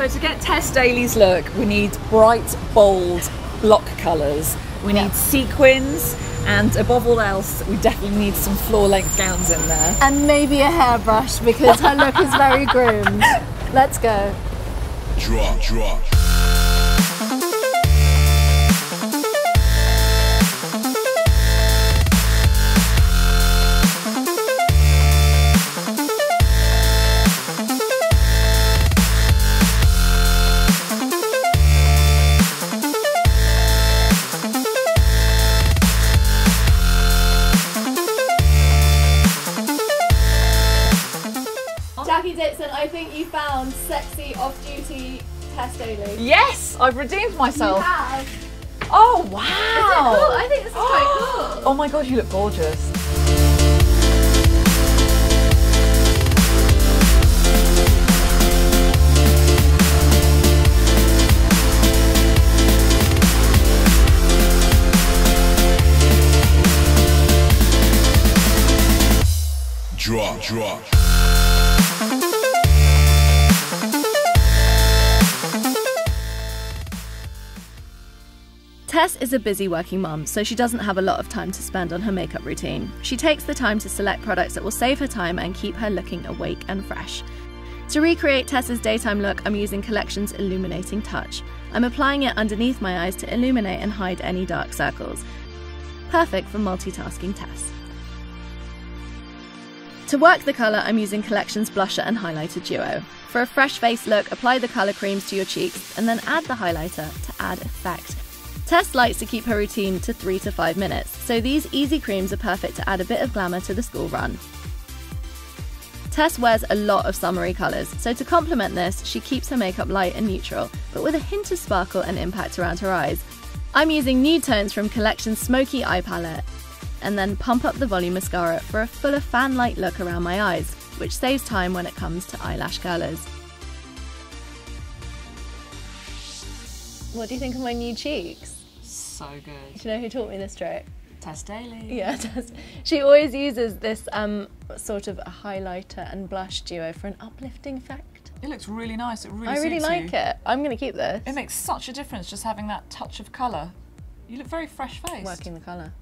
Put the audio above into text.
So to get Tess Daly's look, we need bright, bold block colours. We need sequins, and above all else, we definitely need some floor-length gowns in there. And maybe a hairbrush because her look is very groomed. Let's go. Drop, drop. Jackie Dixon, I think you found sexy off-duty Tess Daly. Yes, I've redeemed You myself. have. Oh Is it wow! cool? I think this is quite cool. Oh my god, you look gorgeous. Drop, drop. Tess is a busy working mum, so she doesn't have a lot of time to spend on her makeup routine. She takes the time to select products that will save her time and keep her looking awake and fresh. To recreate Tess's daytime look, I'm using Collection's Illuminating Touch. I'm applying it underneath my eyes to illuminate and hide any dark circles. Perfect for multitasking Tess. To work the colour, I'm using Collection's blusher and highlighter duo. For a fresh face look, apply the colour creams to your cheeks and then add the highlighter to add effect. Tess likes to keep her routine to 3 to 5 minutes, so these easy creams are perfect to add a bit of glamour to the school run. Tess wears a lot of summery colours, so to complement this, she keeps her makeup light and neutral, but with a hint of sparkle and impact around her eyes. I'm using nude tones from Collection's Smoky Eye Palette, and then pump up the volume mascara for a fuller fan-like look around my eyes, which saves time when it comes to eyelash curlers. What do you think of my new cheeks? So good. Do you know who taught me this trick? Tess Daly. Yeah, does. She always uses this um, sort of highlighter and blush duo for an uplifting effect. It looks really nice. It really I really like you. it. I'm going to keep this. It makes such a difference just having that touch of colour. You look very fresh faced. Working the colour.